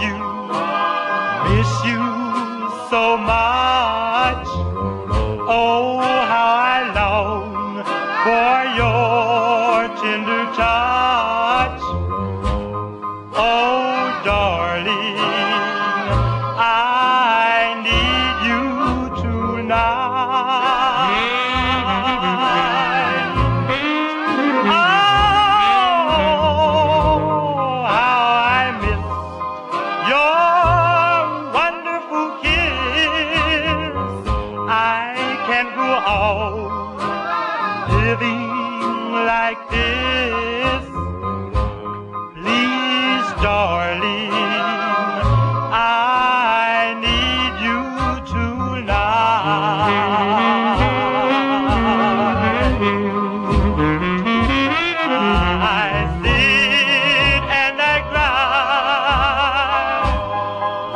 you, miss you so much. Oh, how I long for your tender touch. Oh, darling. on living like this. Please, darling, I need you tonight. I sit and I cry,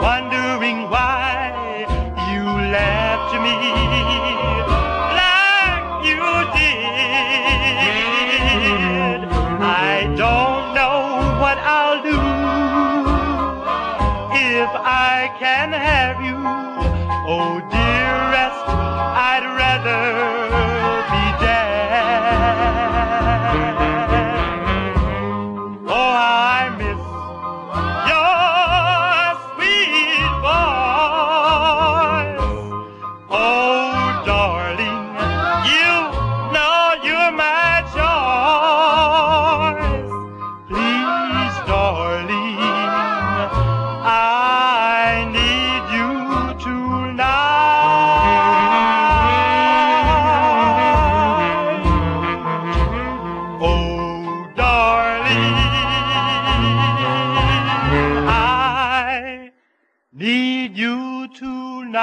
wondering why. I can have you. Oh, dear. need you tonight.